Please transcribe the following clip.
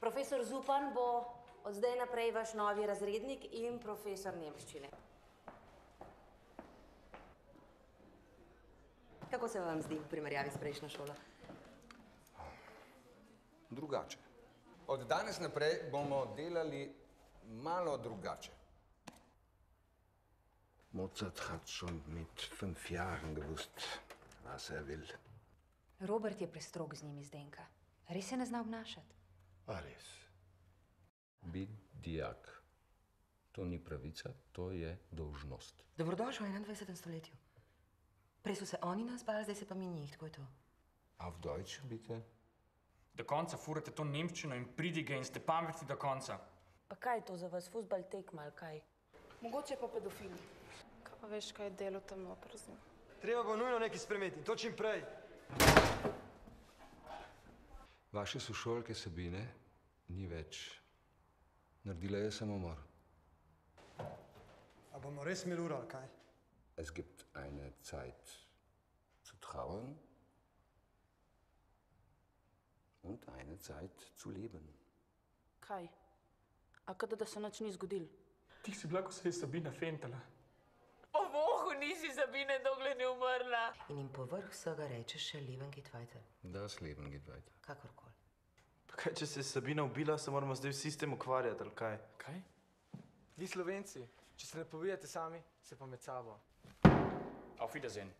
Profesor Zupan bo od zdaj naprej vaš novi razrednik in profesor nemščine. Kako se vam zdi v primerjavi s prejšnjo šolo? Drugače. Od danes naprej bomo delali malo drugače. Mozart hat schon mit fünf Jahren gewusst, was er will. Robert je prestrog z njimi Zdenka. Res se ne zna obnašati. A res. Biti dijak. To ni pravica, to je dolžnost. Dobrodošel v 21. stoletju. Prej so se oni nas bali, zdaj se pa mi njih, tako je to. Auf Deutsch, bitte? Do konca furate to nemščino in pridige in ste pametni do konca. Pa kaj je to za vas, futbal tekma ali kaj? Mogoče pa pedofili. Kaj pa veš, kaj je delo tam njim? Treba bo nujno nekaj spremeniti, to čim prej. Vaše sošolke Sabine ni več. Naredila je samomor. A bomo res imeli uro, ali kaj? Es gibt eine Zeit zu trauern und eine Zeit zu leben. Kaj? A kada da se nič ni zgodilo? Ti si bila, ko se je Sabina fentala. Nisi Sabine, dokler ni umrla. In jim povrh vsega reče še Leben geht weiter. Das Leben geht weiter. Kakorkoli. Pa kaj, če se je Sabina ubila, se moramo zdaj vsi s tem ukvarjati, ali kaj? Kaj? Vi Slovenci, če se ne povijate sami, se pa med sabo. Auf Wiedersehen.